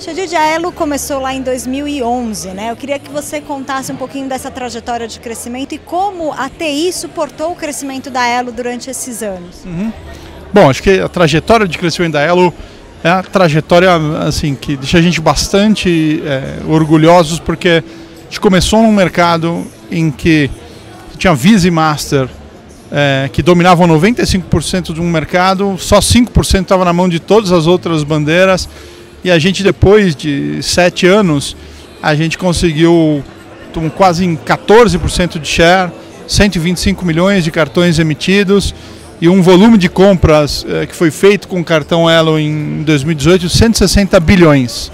Xadid, a Elo começou lá em 2011, né? Eu queria que você contasse um pouquinho dessa trajetória de crescimento e como a TI suportou o crescimento da Elo durante esses anos. Uhum. Bom, acho que a trajetória de crescimento da Elo é a trajetória assim que deixa a gente bastante é, orgulhosos porque a gente começou num mercado em que tinha Visa e Master é, que dominavam 95% de um mercado, só 5% estava na mão de todas as outras bandeiras e a gente, depois de sete anos, a gente conseguiu quase em 14% de share, 125 milhões de cartões emitidos e um volume de compras eh, que foi feito com o cartão Elo em 2018, 160 bilhões.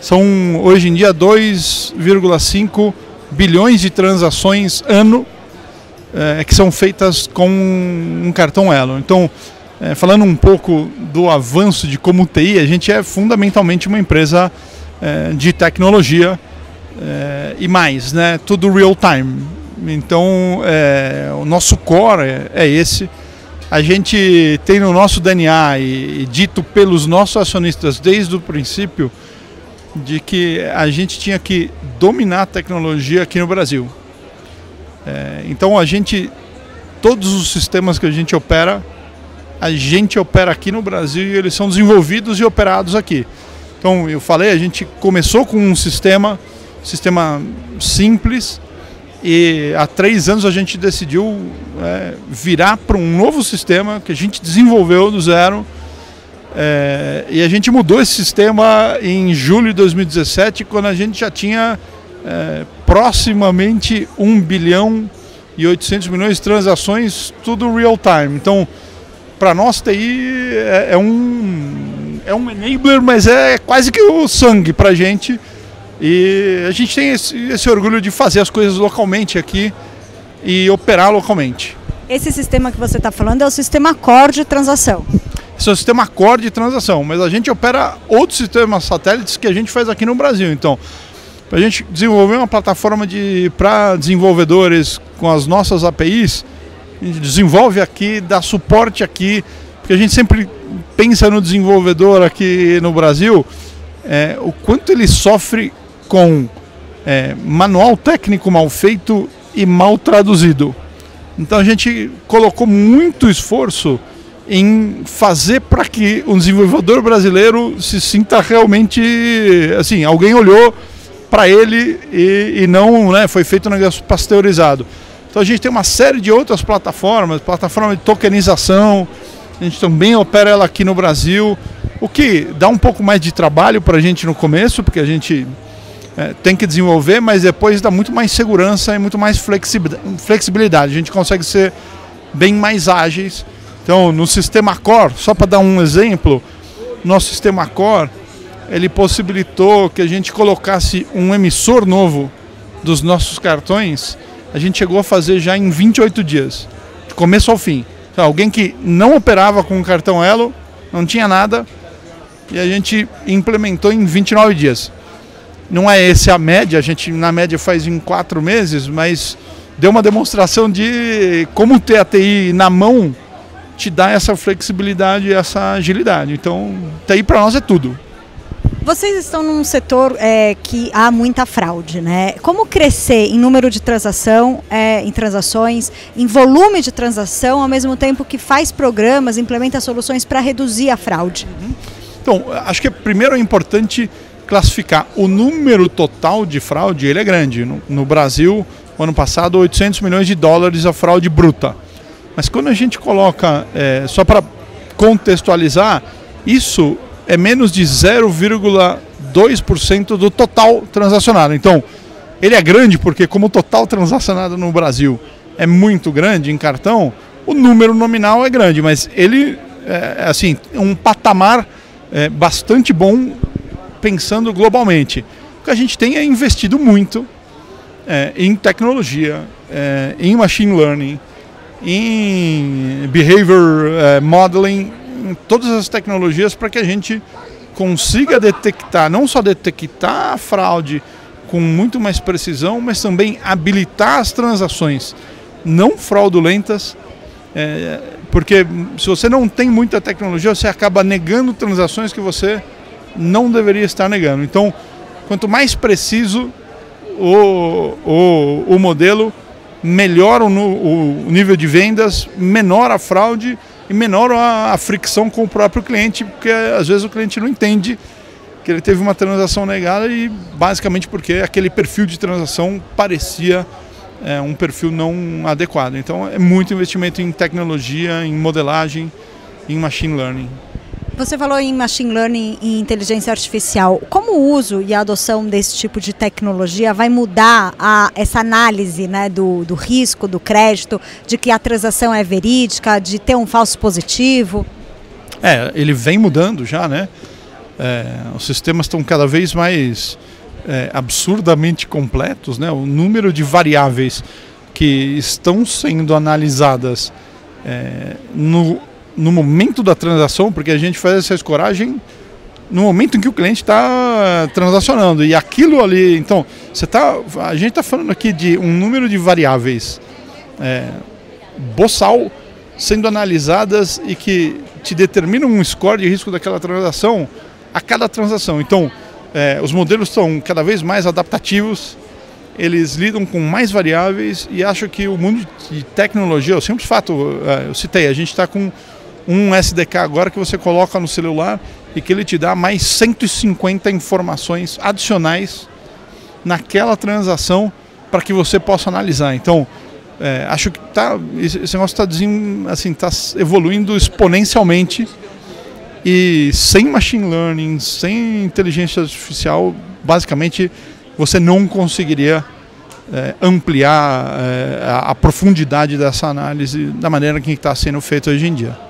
São hoje em dia 2,5 bilhões de transações ano eh, que são feitas com um cartão Elo. Então, é, falando um pouco do avanço de como TI, a gente é fundamentalmente uma empresa é, de tecnologia é, e mais, né? Tudo real time. Então, é, o nosso core é, esse. A gente tem no nosso DNA e, e dito pelos nossos acionistas desde o princípio de que a gente tinha que dominar a tecnologia aqui no Brasil. É, então, a gente, todos os sistemas que a gente opera a gente opera aqui no Brasil e eles são desenvolvidos e operados aqui. Então, eu falei, a gente começou com um sistema, sistema simples, e há três anos a gente decidiu é, virar para um novo sistema que a gente desenvolveu do zero. É, e a gente mudou esse sistema em julho de 2017, quando a gente já tinha é, proximamente 1 bilhão e 800 milhões de transações, tudo real time. Então, para nós TI é, é, um é um enabler, mas é quase que o sangue para a gente. E a gente tem esse, esse orgulho de fazer as coisas localmente aqui e operar localmente. Esse sistema que você está falando é o sistema core de transação. Esse é o sistema core de transação, mas a gente opera outros sistemas satélites que a gente faz aqui no Brasil. Então, para a gente desenvolver uma plataforma de, para desenvolvedores com as nossas APIs, a gente desenvolve aqui, dá suporte aqui, porque a gente sempre pensa no desenvolvedor aqui no Brasil, é, o quanto ele sofre com é, manual técnico mal feito e mal traduzido. Então a gente colocou muito esforço em fazer para que um desenvolvedor brasileiro se sinta realmente assim, alguém olhou para ele e, e não né, foi feito um negócio pasteurizado. Então a gente tem uma série de outras plataformas, plataforma de tokenização, a gente também opera ela aqui no Brasil, o que dá um pouco mais de trabalho para a gente no começo, porque a gente é, tem que desenvolver, mas depois dá muito mais segurança e muito mais flexibilidade. A gente consegue ser bem mais ágeis. Então, no sistema Core, só para dar um exemplo, nosso sistema Core ele possibilitou que a gente colocasse um emissor novo dos nossos cartões a gente chegou a fazer já em 28 dias, de começo ao fim. Então, alguém que não operava com o cartão Elo, não tinha nada, e a gente implementou em 29 dias. Não é essa a média, a gente na média faz em quatro meses, mas deu uma demonstração de como ter a TI na mão te dá essa flexibilidade essa agilidade. Então, TI para nós é tudo. Vocês estão num setor é, que há muita fraude, né? Como crescer em número de transação, é, em transações, em volume de transação, ao mesmo tempo que faz programas, implementa soluções para reduzir a fraude? Uhum. Então, acho que primeiro é importante classificar o número total de fraude, ele é grande. No, no Brasil, no ano passado, 800 milhões de dólares a fraude bruta. Mas quando a gente coloca, é, só para contextualizar, isso é menos de 0,2% do total transacionado. Então, ele é grande porque, como o total transacionado no Brasil é muito grande em cartão, o número nominal é grande, mas ele é assim um patamar é, bastante bom pensando globalmente. O que a gente tem é investido muito é, em tecnologia, é, em machine learning, em behavior é, modeling todas as tecnologias para que a gente consiga detectar, não só detectar a fraude com muito mais precisão, mas também habilitar as transações não fraudulentas, é, porque se você não tem muita tecnologia, você acaba negando transações que você não deveria estar negando. Então, quanto mais preciso o, o, o modelo, melhor o, o, nível de vendas, menor a fraude e menor a, a fricção com o próprio cliente, porque às vezes o cliente não entende que ele teve uma transação negada e basicamente porque aquele perfil de transação parecia é, um perfil não adequado. Então é muito investimento em tecnologia, em modelagem, em machine learning. Você falou em machine learning e inteligência artificial. Como o uso e a adoção desse tipo de tecnologia vai mudar a, essa análise né, do, do risco, do crédito, de que a transação é verídica, de ter um falso positivo? É, ele vem mudando já, né? É, os sistemas estão cada vez mais é, absurdamente completos, né? O número de variáveis que estão sendo analisadas é, no no momento da transação, porque a gente faz essa escoragem no momento em que o cliente está transacionando. E aquilo ali, então, você tá, a gente está falando aqui de um número de variáveis é, boçal sendo analisadas e que te determinam um score de risco daquela transação a cada transação. Então, é, os modelos estão cada vez mais adaptativos, eles lidam com mais variáveis e acho que o mundo de tecnologia, o simples fato, é, eu citei, a gente está com um SDK agora que você coloca no celular e que ele te dá mais 150 informações adicionais naquela transação para que você possa analisar. Então, é, acho que tá, esse negócio está assim, tá evoluindo exponencialmente e sem machine learning, sem inteligência artificial, basicamente você não conseguiria é, ampliar é, a, a profundidade dessa análise da maneira que está sendo feito hoje em dia.